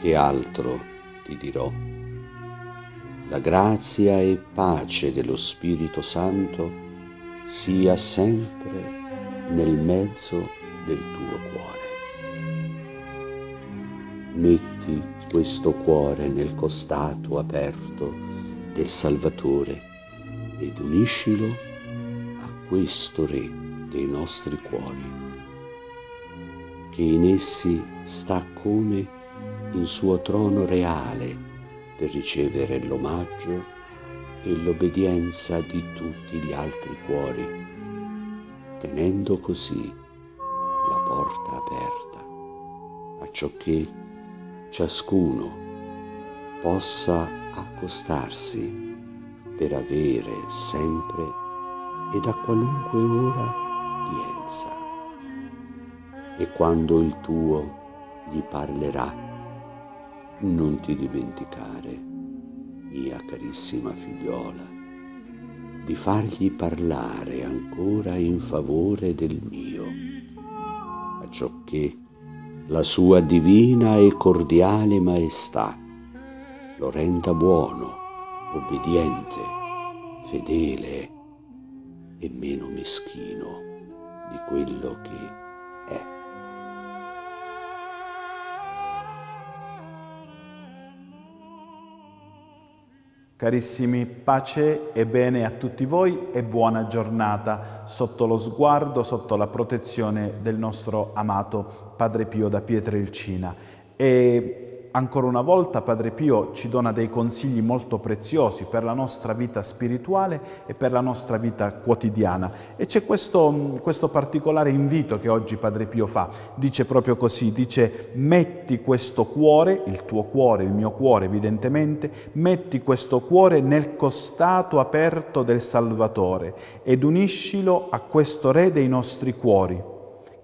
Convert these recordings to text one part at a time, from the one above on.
che altro ti dirò? La grazia e pace dello Spirito Santo sia sempre nel mezzo del tuo cuore. Metti questo cuore nel costato aperto del Salvatore ed uniscilo a questo Re dei nostri cuori, che in essi sta come il suo trono reale per ricevere l'omaggio e l'obbedienza di tutti gli altri cuori, tenendo così la porta aperta, acciò che ciascuno possa accostarsi per avere sempre e da qualunque ora dienza. E quando il tuo gli parlerà, non ti dimenticare, mia carissima figliola, di fargli parlare ancora in favore del mio, acciò che la sua divina e cordiale maestà lo renda buono, obbediente, fedele e meno meschino di quello che Carissimi, pace e bene a tutti voi e buona giornata sotto lo sguardo, sotto la protezione del nostro amato Padre Pio da Pietrelcina. E ancora una volta Padre Pio ci dona dei consigli molto preziosi per la nostra vita spirituale e per la nostra vita quotidiana. E c'è questo, questo particolare invito che oggi Padre Pio fa. Dice proprio così, dice metti questo cuore, il tuo cuore, il mio cuore evidentemente, metti questo cuore nel costato aperto del Salvatore ed uniscilo a questo Re dei nostri cuori,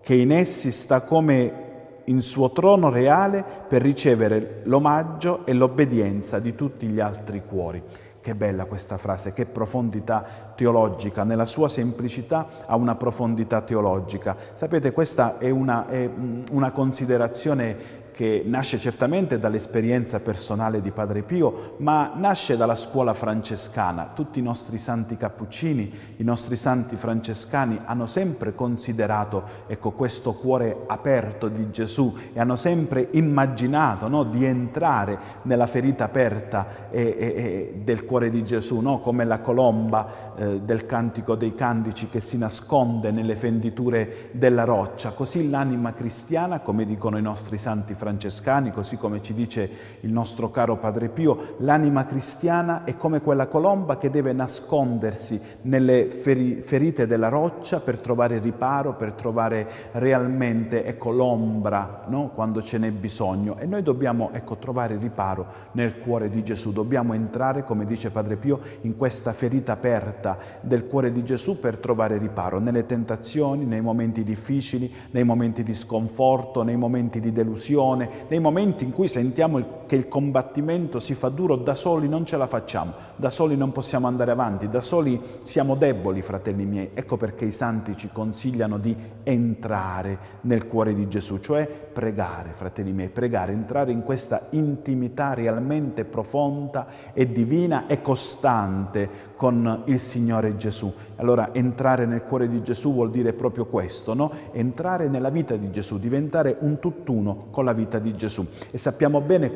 che in essi sta come in suo trono reale per ricevere l'omaggio e l'obbedienza di tutti gli altri cuori. Che bella questa frase, che profondità teologica, nella sua semplicità ha una profondità teologica. Sapete, questa è una, è una considerazione che nasce certamente dall'esperienza personale di Padre Pio, ma nasce dalla scuola francescana. Tutti i nostri santi cappuccini, i nostri santi francescani hanno sempre considerato ecco, questo cuore aperto di Gesù e hanno sempre immaginato no, di entrare nella ferita aperta e, e, e del cuore di Gesù, no? come la colomba eh, del cantico dei candici che si nasconde nelle fenditure della roccia. Così l'anima cristiana, come dicono i nostri santi francescani, francescani, così come ci dice il nostro caro Padre Pio, l'anima cristiana è come quella colomba che deve nascondersi nelle feri ferite della roccia per trovare riparo, per trovare realmente ecco, l'ombra no? quando ce n'è bisogno. E noi dobbiamo ecco, trovare riparo nel cuore di Gesù, dobbiamo entrare, come dice Padre Pio, in questa ferita aperta del cuore di Gesù per trovare riparo nelle tentazioni, nei momenti difficili, nei momenti di sconforto, nei momenti di delusione nei momenti in cui sentiamo che il combattimento si fa duro, da soli non ce la facciamo, da soli non possiamo andare avanti, da soli siamo deboli, fratelli miei. Ecco perché i santi ci consigliano di entrare nel cuore di Gesù, cioè pregare, fratelli miei, pregare, entrare in questa intimità realmente profonda e divina e costante con il Signore Gesù. Allora entrare nel cuore di Gesù vuol dire proprio questo, no? entrare nella vita di Gesù, diventare un tutt'uno con la vita di Gesù. E sappiamo bene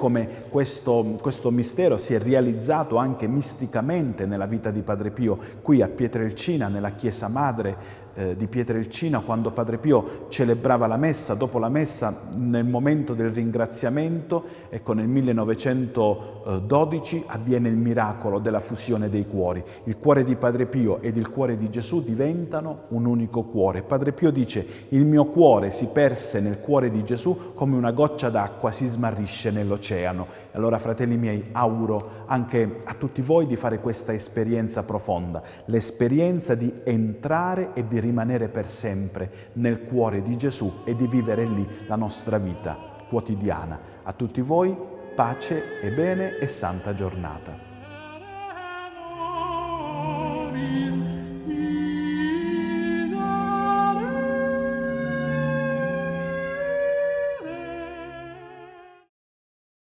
questo, questo mistero si è realizzato anche misticamente nella vita di Padre Pio, qui a Pietrelcina, nella Chiesa Madre eh, di Pietrelcina quando Padre Pio celebrava la messa, dopo la messa nel momento del ringraziamento, ecco nel 1912 avviene il miracolo della fusione dei cuori. Il cuore di Padre Pio ed il cuore di Gesù diventano un unico cuore. Padre Pio dice il mio cuore si perse nel cuore di Gesù come una goccia d'acqua si smarrisce nell'oceano. Allora fratelli miei auguro anche a tutti voi di fare questa esperienza profonda, l'esperienza di entrare e di rimanere per sempre nel cuore di Gesù e di vivere lì la nostra vita quotidiana. A tutti voi pace e bene e santa giornata.